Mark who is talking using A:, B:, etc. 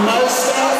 A: Meister